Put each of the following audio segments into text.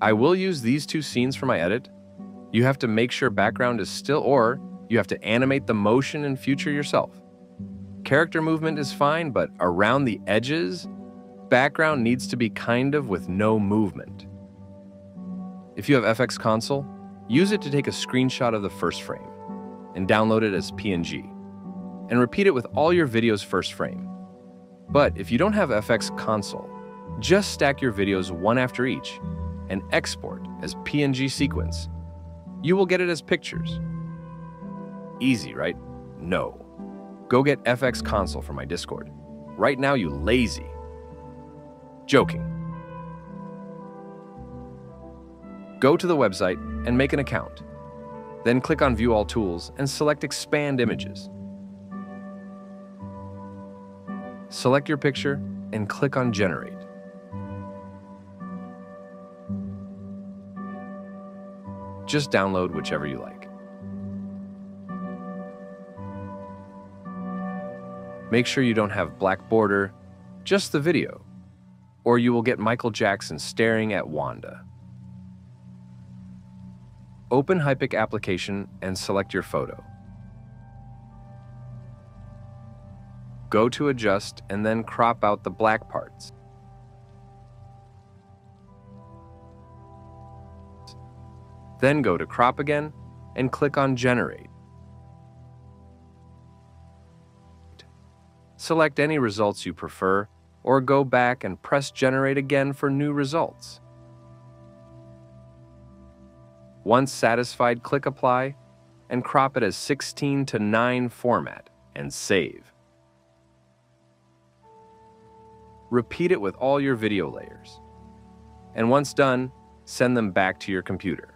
I will use these two scenes for my edit. You have to make sure background is still or you have to animate the motion in future yourself. Character movement is fine, but around the edges, background needs to be kind of with no movement. If you have FX Console, use it to take a screenshot of the first frame and download it as PNG, and repeat it with all your videos first frame. But if you don't have FX Console, just stack your videos one after each and export as PNG sequence. You will get it as pictures. Easy, right? No. Go get FX Console from my Discord. Right now, you lazy. Joking. Go to the website and make an account. Then click on View All Tools and select Expand Images. Select your picture and click on Generate. Just download whichever you like. Make sure you don't have black border, just the video, or you will get Michael Jackson staring at Wanda. Open Hypic application and select your photo. Go to Adjust and then crop out the black parts. Then go to Crop again and click on Generate. Select any results you prefer or go back and press Generate again for new results. Once satisfied, click Apply and crop it as 16 to 9 format and save. Repeat it with all your video layers. And once done, send them back to your computer.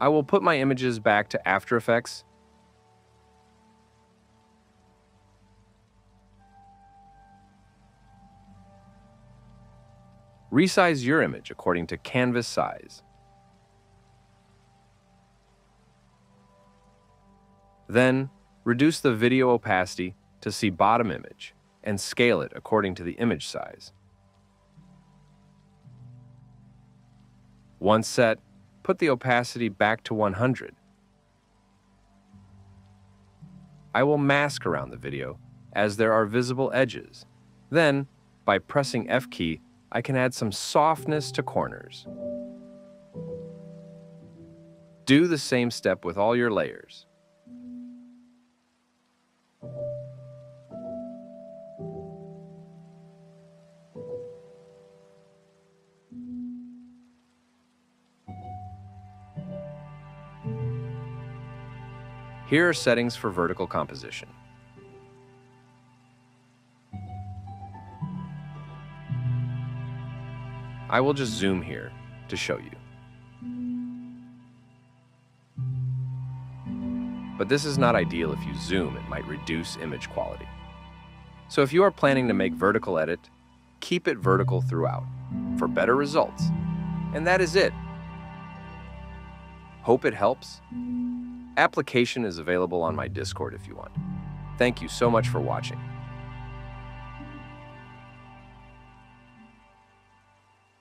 I will put my images back to After Effects. Resize your image according to canvas size. Then, reduce the video opacity to see bottom image and scale it according to the image size. Once set, put the opacity back to 100. I will mask around the video as there are visible edges. Then, by pressing F key, I can add some softness to corners. Do the same step with all your layers. Here are settings for vertical composition. I will just zoom here to show you. But this is not ideal if you zoom, it might reduce image quality. So if you are planning to make vertical edit, keep it vertical throughout for better results. And that is it. Hope it helps. Application is available on my Discord if you want. Thank you so much for watching.